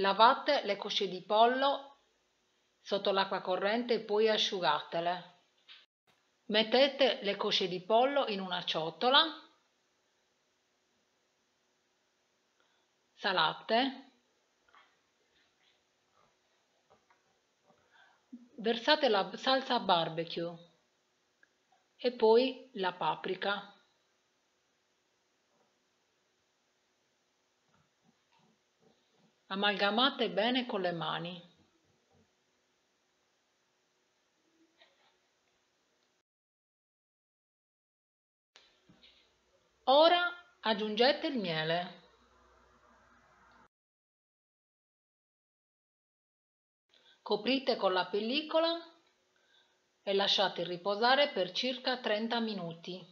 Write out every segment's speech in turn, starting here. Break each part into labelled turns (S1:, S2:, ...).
S1: Lavate le cosce di pollo sotto l'acqua corrente e poi asciugatele. Mettete le cosce di pollo in una ciotola, salate, versate la salsa barbecue e poi la paprika. Amalgamate bene con le mani. Ora aggiungete il miele. Coprite con la pellicola e lasciate riposare per circa 30 minuti.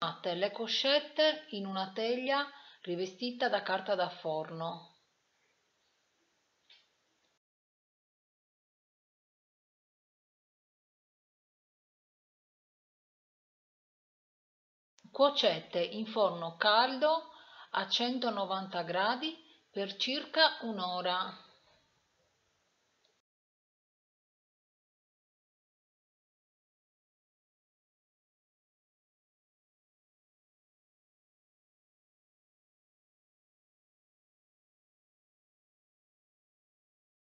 S1: Mettete le coscette in una teglia rivestita da carta da forno. Cuocete in forno caldo a 190 gradi per circa un'ora.